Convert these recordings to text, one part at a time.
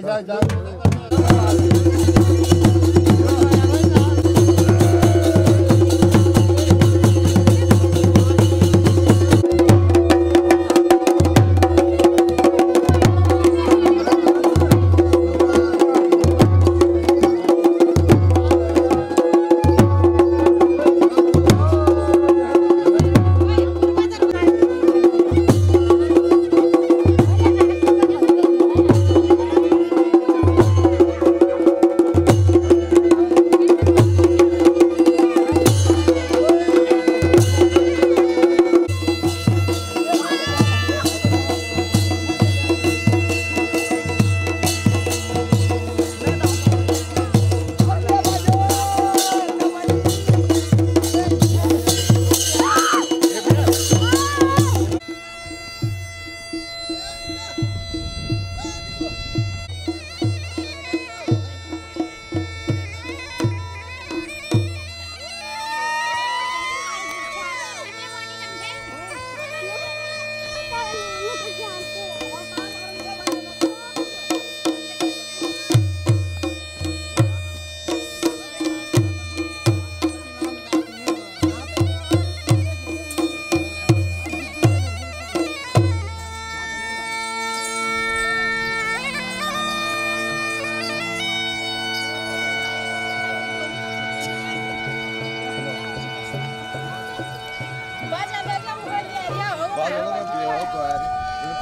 já, já, já.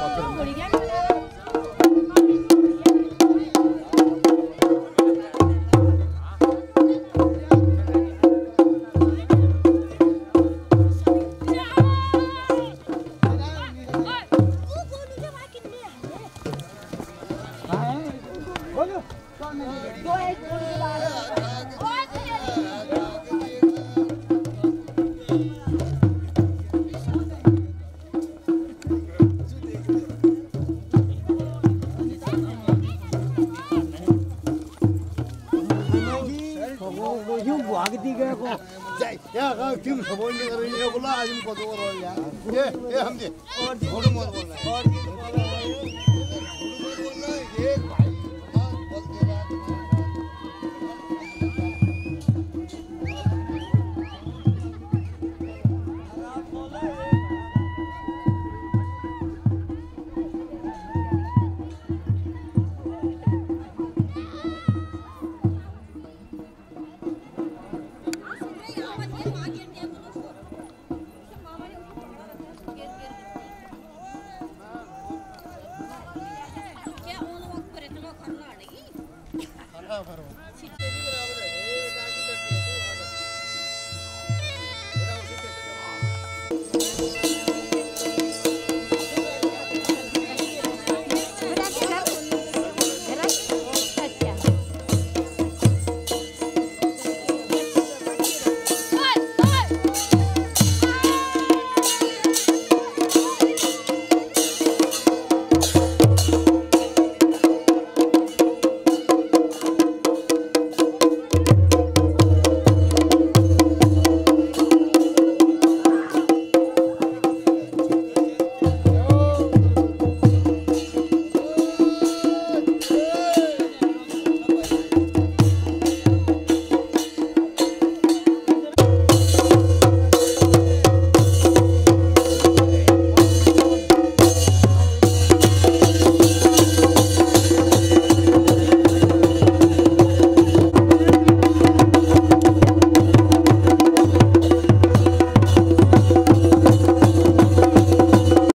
boliviano. कहाँ तिम गरे नि यो बोला आज कतो गरो या ए ए हामी और बोलू मत हाँ। भरो